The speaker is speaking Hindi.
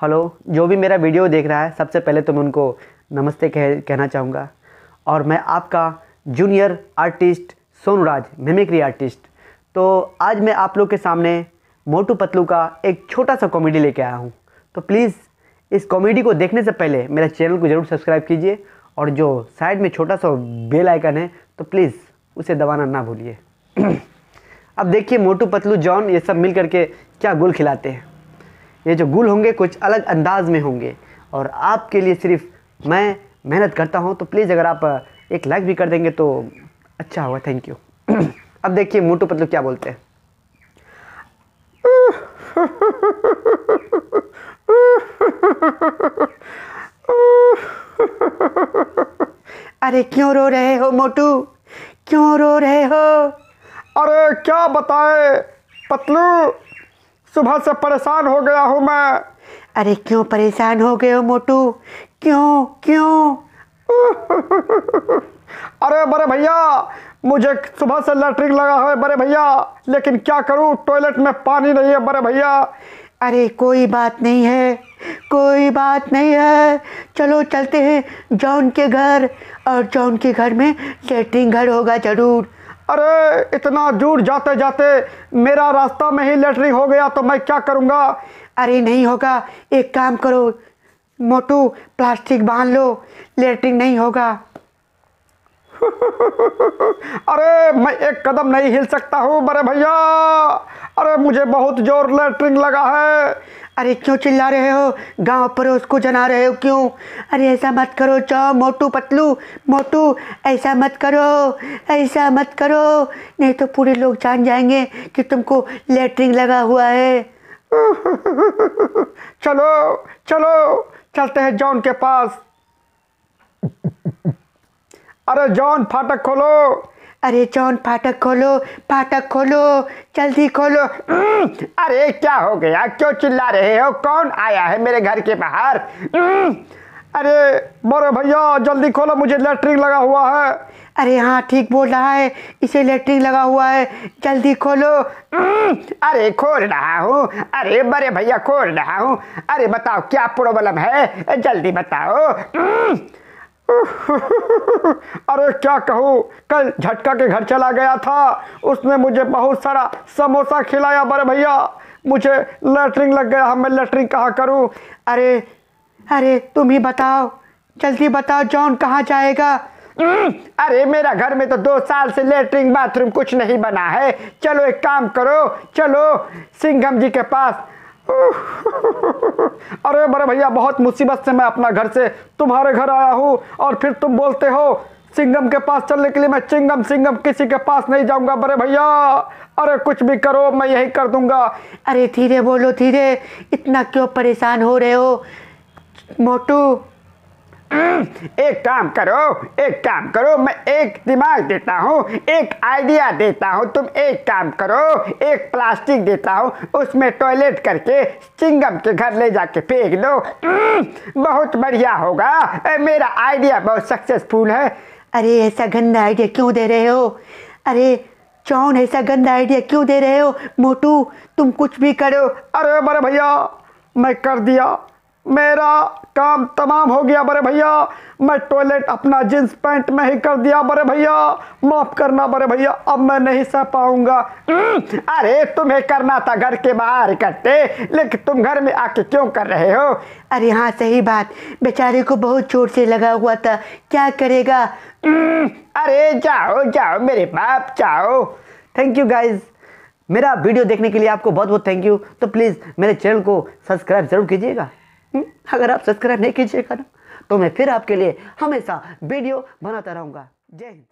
हेलो, जो भी मेरा वीडियो देख रहा है, सबसे पहले तो मैं उनको नमस्ते कह, कहना चाहूँगा। और मैं आपका junior artist Sonuraj mimicry artist तो आज मैं आप लोग के सामने मोटू पतलू का एक छोटा सा कॉमेडी लेके आया हूँ। तो प्लीज़ इस कॉमेडी को देखने से पहले मेरे चैनल को ज़रूर सब्सक्राइब कीजिए। और जो साइड में छोटा सा बेल आइकन है तो प्लीज़ उसे दबाना ना भूलिए। अब देखिए मोटू पतलू, जॉन, ये सब मिल करके क्या गुल खिलाते हैं। ये जो गुल होंगे कुछ अलग अंदाज में होंगे। और आपके लिए सिर्फ़ मैं मेहनत करता हूँ तो प्लीज़ अगर आप एक लाइक भी कर देंगे तो अच्छा होगा। थैंक यू अब देखिए मोटू पतलू क्या बोलते हैं। अरे क्यों रो रहे हो मोटू? क्यों रो रहे हो? अरे क्या बताए? पतलू! सुबह से परेशान हो गया हूँ मैं। अरे क्यों परेशान हो गए हो मोटू? क्यों? क्यों? अरे बड़े भैया मुझे सुबह से लैट्रिन लगा है बड़े भैया लेकिन क्या करूँ? टॉयलेट में पानी नहीं है बड़े भैया। अरे कोई बात नहीं है कोई बात नहीं है। चलो चलते हैं जॉन के घर और जॉन के घर में लेटरिन घर होगा ज़रूर। अरे, इतना दूर जाते जाते मेरा रास्ता में ही लेटरिन हो गया तो मैं क्या करूँगा? अरे, नहीं होगा। एक काम करो, मोटू, प्लास्टिक बाँध लो। लेटरिन नहीं होगा। अरे, मैं एक कदम नहीं हिल सकता हूँ, बड़े भैया। अरे, मुझे बहुत ज़ोर लेटरिन लगा है। अरे, क्यों चिल्ला रहे हो? गाँव पर उसको जना रहे हो क्यों? अरे, ऐसा मत करो चाओ मोटू पतलू। मोटू, ऐसा मत करो, ऐसा मत करो। नहीं तो पूरे लोग जान जाएँगे कि तुमको लेटरिन लगा हुआ है। चलो चलो, चलते हैं जॉन के पास। अरे जॉन फाटक खोलो। अरे जॉन फाटक खोलो फाटक खोलो जल्दी खोलो। अरे क्या हो गया? क्यों चिल्ला रहे हो? कौन आया है मेरे घर के बाहर? अरे बड़े भैया जल्दी खोलो मुझे लेटरिन लगा हुआ है। अरे हाँ ठीक बोल रहा है इसे लेटरिन लगा हुआ है जल्दी खोलो। अरे खोल रहा हूँ अरे बड़े भैया खोल रहा हूँ। अरे बताओ क्या प्रॉब्लम है? जल्दी बताओ। अरे क्या कहूँ? कल झटका के घर चला गया था। उसने मुझे बहुत सारा समोसा खिलाया बड़े भैया। मुझे लेटरिन लग गया। मैं लेटरिन कहाँ करूँ? अरे अरे, तुम ही बताओ। जल्दी बताओ, जॉन कहाँ जाएगा? अरे, मेरा घर में तो दो साल से लेटरिन बाथरूम कुछ नहीं बना है। चलो एक काम करो। चलो, सिंघम जी के पास अरे बड़े भैया, बहुत मुसीबत से मैं अपना घर से तुम्हारे घर आया हूँ और फिर तुम बोलते हो सिंगम के पास चलने के लिए मैं चिंगम सिंगम किसी के पास नहीं जाऊँगा बड़े भैया। अरे कुछ भी करो, मैं यही कर दूँगा। अरे धीरे बोलो, धीरे। इतना क्यों परेशान हो रहे हो? मोटू एक काम करो एक काम करो मैं एक दिमाग देता हूँ एक आइडिया देता हूँ तुम एक काम करो एक प्लास्टिक देता हूँ उसमें टॉयलेट करके चिंगम के घर ले जाके फेंक दो। बहुत बढ़िया होगा मेरा आइडिया बहुत सक्सेसफुल है। अरे ऐसा गंदा आइडिया क्यों दे रहे हो? अरे चौन ऐसा गंदा आइडिया क्यों दे रहे हो? मोटू तुम कुछ भी करो। अरे बड़े भैया मैं कर दिया। मेरा काम तमाम हो गया बड़े भैया। मैं टॉयलेट अपना जींस पैंट में ही कर दिया बड़े भैया। माफ़ करना बड़े भैया अब मैं नहीं सह पाऊँगा। अरे तुम्हें करना था घर के बाहर करते लेकिन तुम घर में आके क्यों कर रहे हो? अरे हाँ सही बात। बेचारे को बहुत चोट से लगा हुआ था। क्या करेगा? अरे जाओ जाओ मेरे बाप जाओ। थैंक यू गाइज़ मेरा वीडियो देखने के लिए आपको बहुत बहुत थैंक यू तो प्लीज़ मेरे चैनल को सब्सक्राइब ज़रूर कीजिएगा। अगर आप सब्सक्राइब नहीं कीजिएगा ना तो मैं फिर आपके लिए हमेशा वीडियो बनाता रहूँगा। जय हिंद।